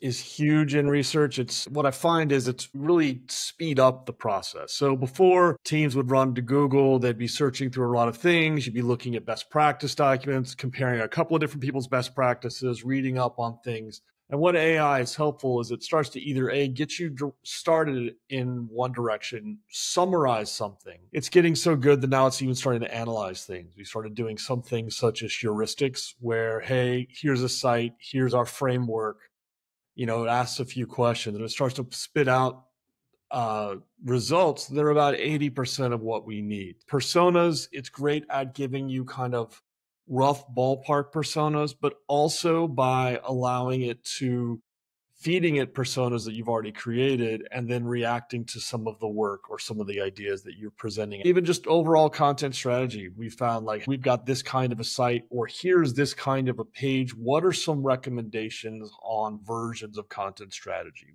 is huge in research. It's what I find is it's really speed up the process. So before teams would run to Google, they'd be searching through a lot of things. You'd be looking at best practice documents, comparing a couple of different people's best practices, reading up on things. And what AI is helpful is it starts to either A, get you started in one direction, summarize something. It's getting so good that now it's even starting to analyze things. We started doing some things such as heuristics, where, hey, here's a site, here's our framework. You know, it asks a few questions and it starts to spit out uh, results they're about 80% of what we need. Personas, it's great at giving you kind of rough ballpark personas, but also by allowing it to feeding it personas that you've already created and then reacting to some of the work or some of the ideas that you're presenting. Even just overall content strategy, we found like we've got this kind of a site or here's this kind of a page. What are some recommendations on versions of content strategy?